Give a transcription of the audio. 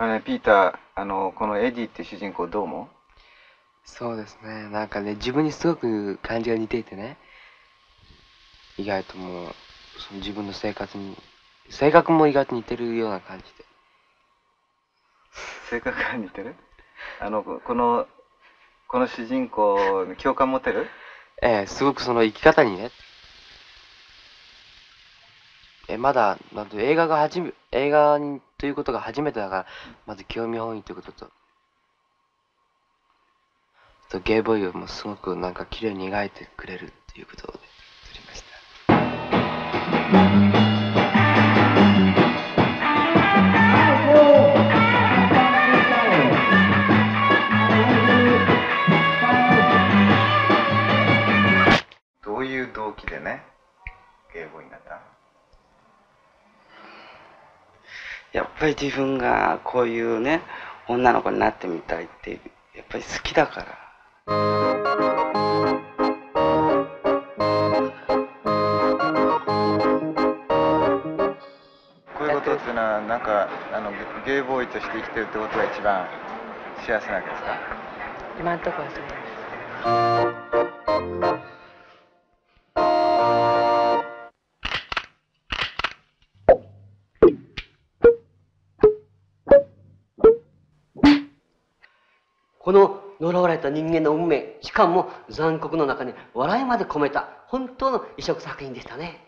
あのね、ピーター、あの、このエディって主人公どう思う？そうですね。なんかね、自分にすごく感じが似ていてね。意外ともう、その自分の生活に、性格も意外と似てるような感じで。性格が似てる？あの、ここの、この主人公に共感持てる？ええすごくその生き方にね。え、まだ、なんて映画が初め、映画に、ということが初めてだから、まず興味本位ということと、とゲイボーイをもすごくなんか綺麗に描いてくれるっていうことで撮りました。どういう動機でね、ゲイボーイになったの？やっぱり自分がこういうね女の子になってみたいっていうやっぱり好きだからこういうことっていうのは、なんか、あの、ゲゲイボーイとして生きてるってことが一番幸せなわけですか？今のところはそうです。この呪われた人間の運命しかも残酷の中に笑いまで込めた本当の異色作品でしたね。